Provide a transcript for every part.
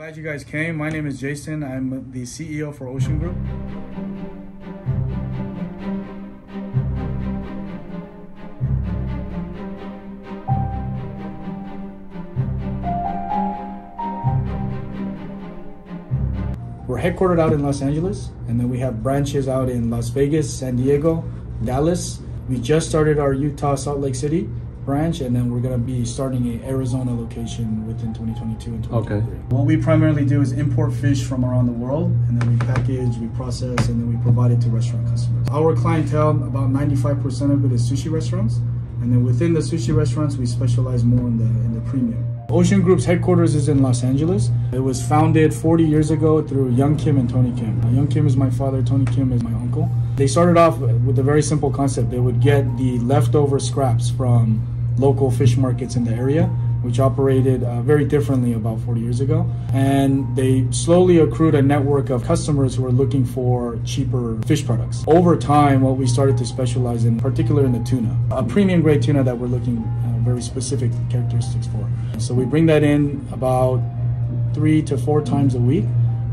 Glad you guys came. My name is Jason. I'm the CEO for Ocean Group. We're headquartered out in Los Angeles, and then we have branches out in Las Vegas, San Diego, Dallas. We just started our Utah Salt Lake City branch, and then we're going to be starting a Arizona location within 2022 and 2023. Okay. What we primarily do is import fish from around the world, and then we package, we process, and then we provide it to restaurant customers. Our clientele, about 95% of it is sushi restaurants, and then within the sushi restaurants, we specialize more in the in the premium. Ocean Group's headquarters is in Los Angeles. It was founded 40 years ago through Young Kim and Tony Kim. Young Kim is my father, Tony Kim is my uncle. They started off with a very simple concept. They would get the leftover scraps from local fish markets in the area, which operated uh, very differently about 40 years ago. And they slowly accrued a network of customers who were looking for cheaper fish products. Over time, what we started to specialize in, particular in the tuna, a premium grade tuna that we're looking uh, very specific characteristics for. So we bring that in about three to four times a week.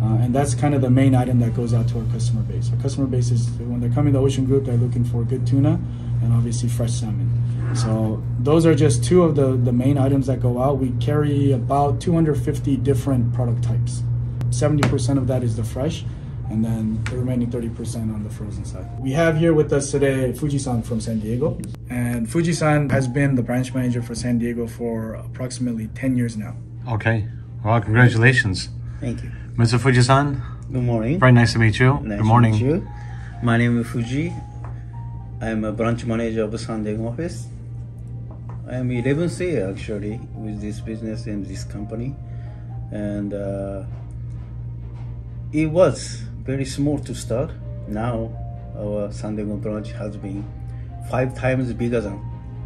Uh, and that's kind of the main item that goes out to our customer base. Our customer base is when they're coming to Ocean Group, they're looking for good tuna and obviously fresh salmon. So those are just two of the, the main items that go out. We carry about 250 different product types. 70% of that is the fresh, and then the remaining 30% on the frozen side. We have here with us today Fujisan from San Diego. And Fujisan has been the branch manager for San Diego for approximately 10 years now. Okay. Well, congratulations. Thank you. Mr. Fujisan, Good morning. very nice to meet you. Nice Good morning. To meet you. My name is Fuji. I'm a branch manager of the San Diego office. I am 11th year actually with this business and this company, and uh, it was very small to start. Now our San Diego branch has been five times bigger than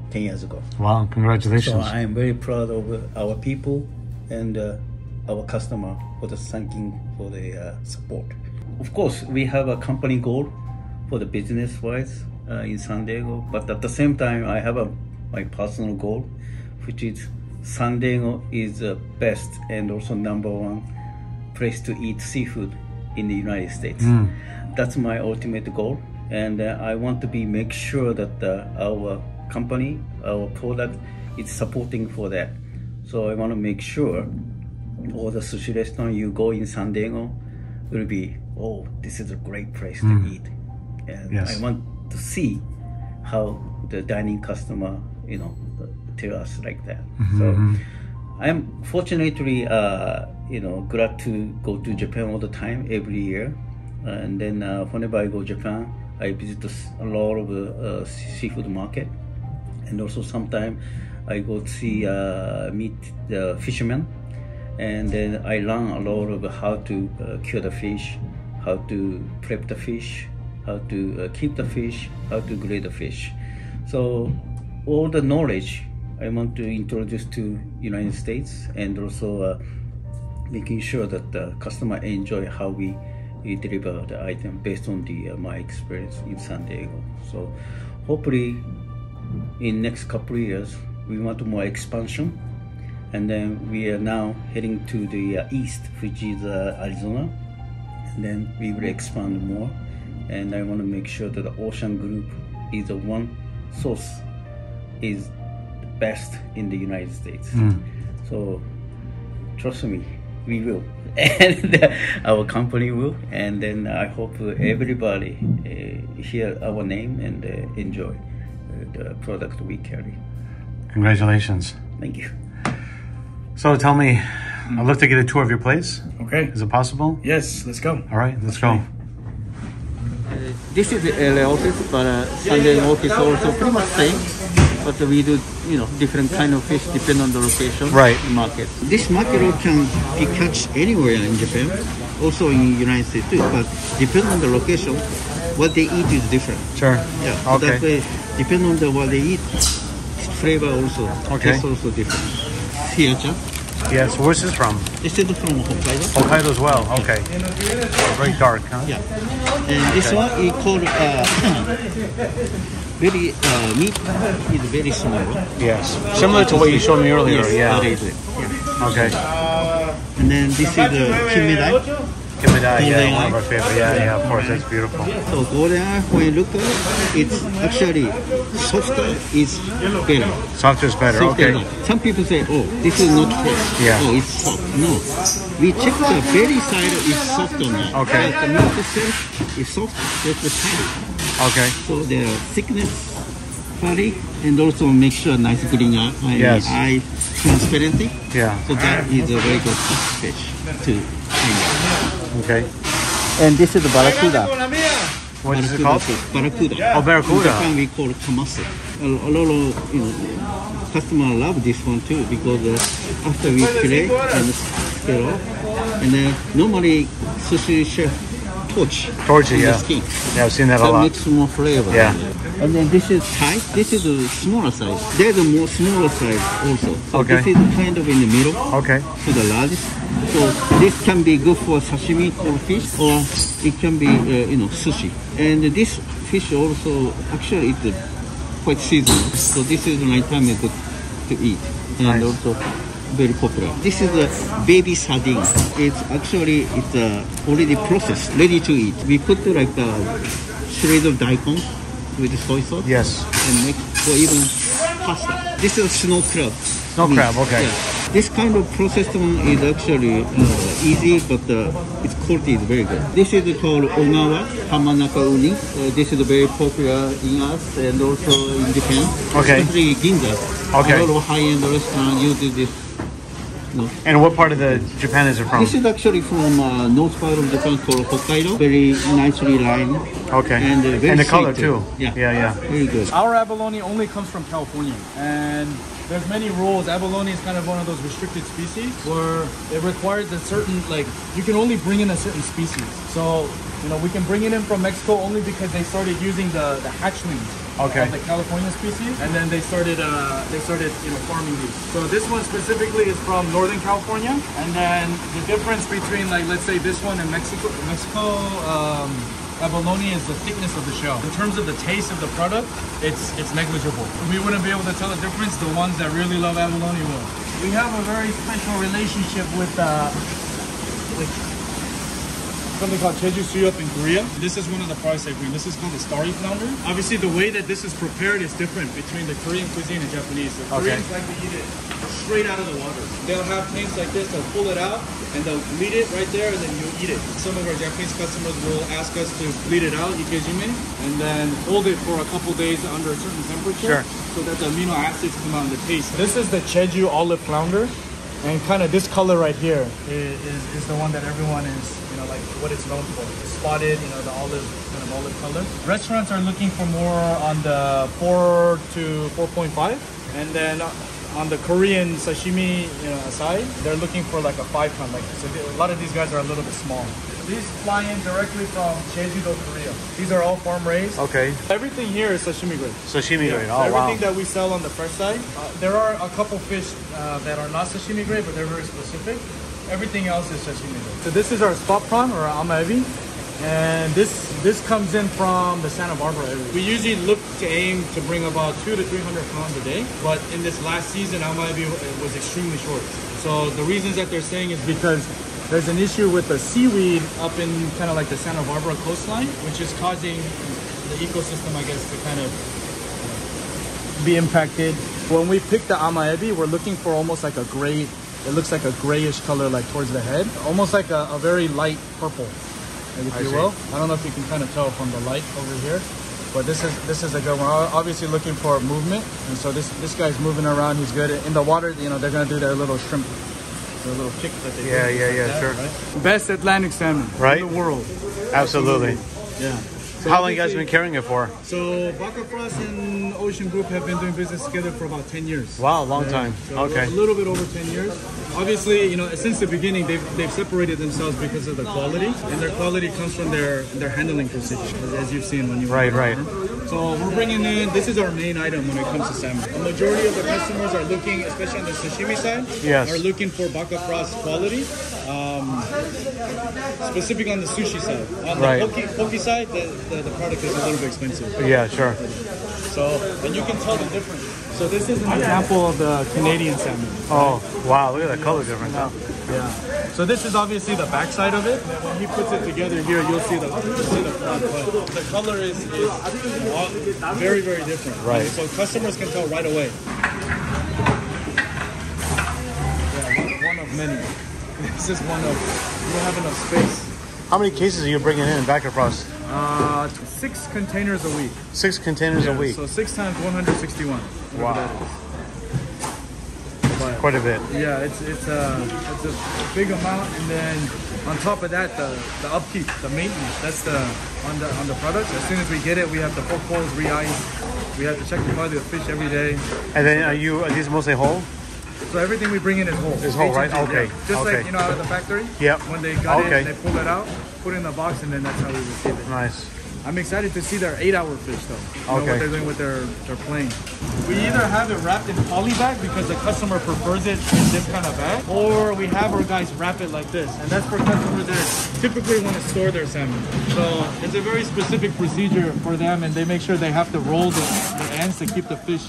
10 years ago. Wow, Congratulations. So. I am very proud of our people and uh, our customer for the thanking for the uh, support. Of course, we have a company goal for the business wise uh, in San Diego, but at the same time, I have a my personal goal, which is San Diego is the best and also number one place to eat seafood in the United States. That's my ultimate goal, and uh, I want to be make sure that uh, our company, our product, is supporting for that. So I want to make sure all the sushi restaurant you go in San Diego will be, oh, this is a great place to eat, and Yes. I want to see how the dining customer, you know, tell us like that. So I'm fortunately, uh, you know, glad to go to Japan all the time, every year. And then uh, whenever I go Japan, I visit a lot of uh, uh, seafood market, and also sometimes I go to see uh, meet the fishermen, and then I learn a lot of how to uh, cure the fish, how to prep the fish, how to uh, keep the fish, how to grade the fish. So all the knowledge I want to introduce to United States and also uh, making sure that the customer enjoy how we, we deliver the item based on the uh, my experience in San Diego. So hopefully in next couple years we want more expansion. And then we are now heading to the uh, east which is uh, Arizona. And then we will expand more. And I want to make sure that the Ocean Group is the one source is the best in the United States. So trust me, we will, and uh, our company will, and then I hope everybody uh, hear our name and uh, enjoy uh, the product we carry. Congratulations. Thank you. So tell me, I'd love to get a tour of your place. Okay. Is it possible? Yes, let's go. All right, let's go. this is the LA office, but uh, San Diego office also pretty much same. But we do, you know, different kind of fish depend on the location, Right. Market. This mackerel can be catch anywhere in Japan, also in United States too. But depend on the location, what they eat is different. Sure. Yeah. so Okay. That way, depend on the what they eat, flavor also, Okay. taste also different. Here, Chan. Yes, where's this from? This is from Hokkaido. Hokkaido as well. Okay. Very dark, huh? Yeah. And this one is called uh, very uh, meat is very small. Yes. Similar to what you showed me earlier. Yes, yeah. it. Yeah. Okay. And then this is the kimedai. Kimedai, yeah, one of our favorite. Yeah, yeah, of course, that's beautiful. So golden eye, when you look at it, it's actually softer is better. Softer is better. Softer. Okay. Some people say, oh, this is not fresh. Yeah. Oh, it's soft. No. We check the belly side is soft or not. Okay. But the milk itself is soft, just the fatty. Okay. So the thickness, fatty, and also make sure nice green eye, Yes. eye transparency. Yeah. So that is a very good fish to find Okay. And this is the barracuda. What is it Barracuda called? fish, Barracuda. Oh, barracuda. In Japan we call it kamasu. A, a lot of you know, customer love this one too because uh, after we fillet and scale off, and then normally sushi chef torch Torch yeah. skin. Yeah, I've seen that a lot. makes more flavor. Yeah. And then this is Thai. This is a smaller size. There's a more smaller size also. So Okay. this is kind of in the middle Okay. to the largest. So this can be good for sashimi or fish, or it can be uh, you know sushi. And this fish also actually it's uh, quite seasonal. So this is night time is good to eat, and Nice. also very popular. This is a baby sardine. It's actually it's uh, already processed, ready to eat. We put uh, like a shred of daikon with soy sauce Yes. and make or even pasta. This is a snow crab. Snow meat. crab, okay. Yeah. This kind of processed one is actually uh, easy, but uh, its quality is very good. This is called Ogawa Hamanaka Uni. Uh, this is very popular in us and also in Japan. Okay. Especially Ginza. Okay. A lot of high-end restaurants use this. No. And what part of the Japan is it from? This is actually from uh, north part of Japan called Hokkaido. Very nicely lined. Okay. And, uh, very And the color too. Yeah. Yeah, yeah. Very good. Our abalone only comes from California, and there's many rules. Abalone is kind of one of those restricted species where it requires a certain like you can only bring in a certain species. So you know we can bring it in from Mexico only because they started using the the hatchlings Okay. of the California species, and then they started uh, they started you know farming these. So this one specifically is from Northern California, and then the difference between like let's say this one in Mexico, Mexico. Um, Abalone is the thickness of the shell. In terms of the taste of the product, it's it's negligible. We wouldn't be able to tell the difference. The ones that really love abalone will. We have a very special relationship with uh, with something called Jeju Suhyup in Korea. This is one of the products they bring. This is called the starry flounder. Obviously, the way that this is prepared is different between the Korean cuisine and Japanese. The Okay. Koreans like to eat it straight out of the water. They'll have tanks like this. They'll pull it out and they'll bleed it right there, and then you eat it. Some of our Japanese customers will ask us to bleed it out, ikejime, and then hold it for a couple days under a certain temperature, Sure. so that the amino acids come out in the taste. This is the Jeju olive flounder. And kind of this color right here is, is, is the one that everyone is, you know, like what it's known for. The spotted, you know, the olive, kind of olive color. Restaurants are looking for more on the 4 to 4.5. And then on the Korean sashimi you know, side, they're looking for like a 5 pound. Like, so a lot of these guys are a little bit small. These fly in directly from Jeju-do, Korea. These are all farm raised. Okay. Everything here is sashimi grade. Sashimi grade. So Oh, wow. everything that we sell on the fresh side, uh, there are a couple fish uh, that are not sashimi grade, but they're very specific. Everything else is sashimi. So this is our spot prawn or amaebi, and this this comes in from the Santa Barbara area. We usually look to aim to bring about two to three hundred pounds a day, but in this last season, amaebi was extremely short. So the reasons that they're saying is because there's an issue with the seaweed up in kind of like the Santa Barbara coastline, which is causing the ecosystem, I guess, to kind of be impacted. When we pick the amaebi, we're looking for almost like a gray, it looks like a grayish color like towards the head, almost like a, a very light purple, if I you see. will. I don't know if you can kind of tell from the light over here, but this is this is a good one. Obviously looking for movement, and so this this guy's moving around. He's good in the water. You know, they're gonna do their little shrimp, their little kick that they do, Yeah, yeah, like yeah, sure. right? Best Atlantic salmon Right? in the world. Absolutely. Yeah. How long you guys been carrying it for? So Bakkafrost and Ocean Group have been doing business together for about 10 years. Wow, long time. So Okay. A little bit over 10 years. Obviously, you know, since the beginning, they've, they've separated themselves because of the quality. And their quality comes from their, their handling procedure, as, you've seen when you Right, right. So we're bringing in, this is our main item when it comes to salmon. A majority of the customers are looking, especially on the sashimi side, Yes. are looking for Bakkafrost quality. Um, specific on the sushi side. On the Right. poke, poke side, the, the, the product is a little bit expensive. Yeah, sure. So, and you can tell the difference. So this is an example of the Canadian salmon. Oh, wow. Look at that color difference. Huh? Yeah. So this is obviously the backside of it. When he puts it together here, you'll see the you'll see the front. But the color is, is very very different. Right. So customers can tell right away. Yeah, one, one of many. This is one of. We don't have enough space. How many cases are you bringing in Bakkafrost? Uh, six containers a week. Six containers a week. So six times 161. Wow. that is. But- Quite a bit. Yeah, it's it's a it's a big amount, and then on top of that, the the upkeep, the maintenance. That's the on the on the product. As soon as we get it, we have to poke holes, re-ice. We have to check the quality of the fish every day. And then are you are these mostly whole? So everything we bring in is whole. Is whole, right? Okay, yeah. Just okay. like you know out of the factory. Yeah. When they got Okay. it, they pull it out, put in the box, and then that's how we receive it. Nice. I'm excited to see their eight-hour fish though. You know, Okay. what they're doing with their their plane. We either have it wrapped in poly bag because the customer prefers it in this kind of bag, or we have our guys wrap it like this, and that's for customers that typically want to store their salmon. So it's a very specific procedure for them, and they make sure they have to roll the, the ends to keep the fish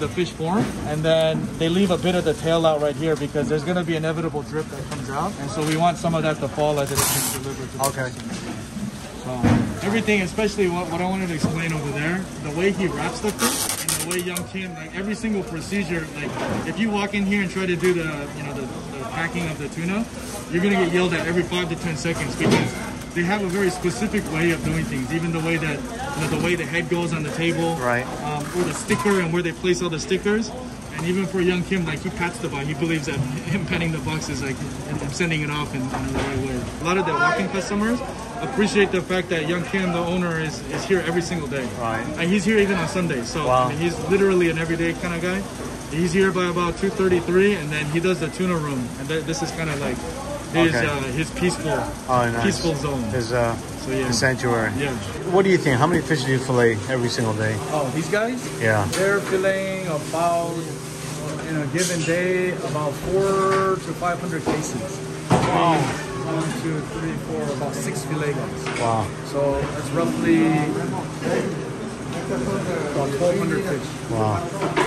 the fish form and then they leave a bit of the tail out right here because there's going to be inevitable drip that comes out and so we want some of that to fall as it is being delivered to the Okay. So everything, especially what, what I wanted to explain over there, the way he wraps the fish and the way Young Kim, like every single procedure, like if you walk in here and try to do the, you know, the, the packing of the tuna, you're gonna get yelled at every five to ten seconds because they have a very specific way of doing things. Even the way that, you know, the way the head goes on the table, Right. Um, or the sticker and where they place all the stickers. And even for Young Kim, like he pats the box, he believes that him patting the box is like him sending it off in, in the right way. A lot of the walking customers appreciate the fact that Young Kim, the owner, is, is here every single day. Right. And he's here even on Sundays. So Wow. I mean, he's literally an everyday kind of guy. He's here by about 2:33, and then he does the tuna room, and th- this is kind of like his Okay. uh, his peaceful Oh, nice. peaceful zone. His uh, So yeah, his sanctuary. yeah. What do you think? How many fish do you fillet every single day? Oh, these guys? Yeah. They're filleting about in a given day about four to five hundred cases. Wow. One, two, three, four, about six fillet guns. Wow. So that's roughly about twelve hundred fish. Wow.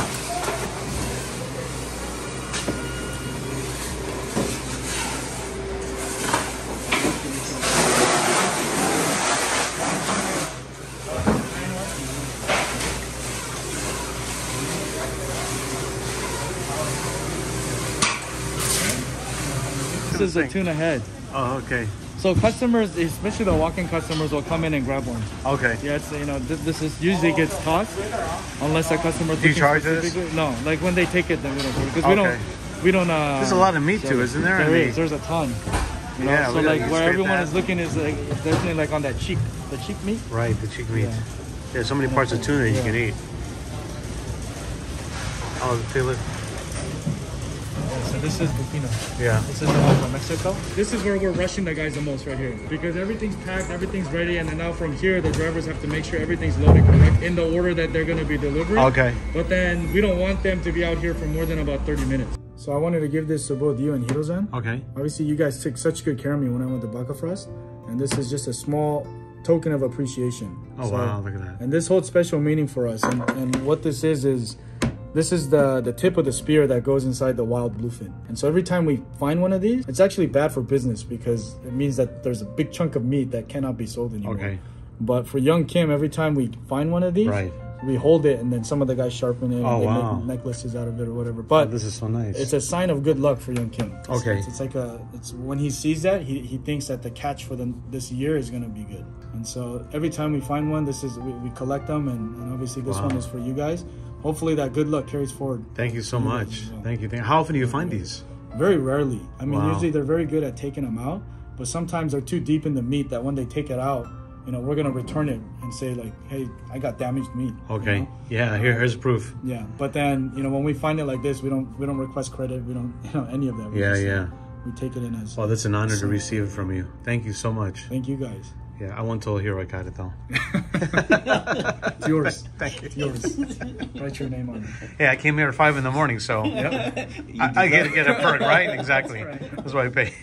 This is a tuna head. Oh, okay. So customers, especially the walk-in customers, will come in and grab one. Okay. Yeah, it's you know th- this is usually gets tossed unless a customer. Do you charge this? No, like when they take it, then we don't because we Okay. don't we don't. Uh, There's a lot of meat sell too, isn't there? There I mean- is. There's a ton. You know, Yeah, so like where everyone that. is looking is like definitely like on that cheek, the cheek meat. Right, the cheek meat. Yeah. There's so many parts of tuna that you can eat. Oh, feel it? So this is Bukina. Yeah. This is the one from Mexico. This is where we're rushing the guys the most right here because everything's packed, everything's ready, and then now from here the drivers have to make sure everything's loaded correct in the order that they're going to be delivering. Okay. But then we don't want them to be out here for more than about 30 minutes. So I wanted to give this to both you and Hiro-san. Okay. Obviously, you guys took such good care of me when I went to Bakkafrost, and this is just a small token of appreciation. Oh, wow, look at that. And this holds special meaning for us. And, and what this is is, this is the the tip of the spear that goes inside the wild bluefin. And so every time we find one of these, it's actually bad for business because it means that there's a big chunk of meat that cannot be sold anymore. Okay. But for young Kim, every time we find one of these, Right. we hold it, and then some of the guys sharpen it. Oh, and they wow. make necklaces out of it or whatever. But oh, This is so nice. it's a sign of good luck for young Kim. It's, Okay. It's, it's like a. It's when he sees that he, he thinks that the catch for the this year is gonna be good. And so every time we find one, this is we, we collect them, and, and obviously this Wow. one is for you guys. Hopefully that good luck carries forward. Thank you so much. yeah. Thank you. How often do you find these? Very rarely. I mean, Wow. usually they're very good at taking them out, but sometimes they're too deep in the meat that when they take it out, you know, we're gonna return it and say like, hey, I got damaged meat. you Okay. know? Yeah, here, here's proof. Yeah, but then you know when we find it like this, we don't we don't request credit. We don't you know any of that. We Yeah, just, yeah. We take it in as. Well, that's an honor to receive it from you. Thank you so much. Thank you guys. Yeah, I won't tell Hiro Karito. It's yours. Thank you. It's yours. Write your name on it. Yeah, I came here at five in the morning, so I, I get to get a perk, right? Exactly. That's why I pay.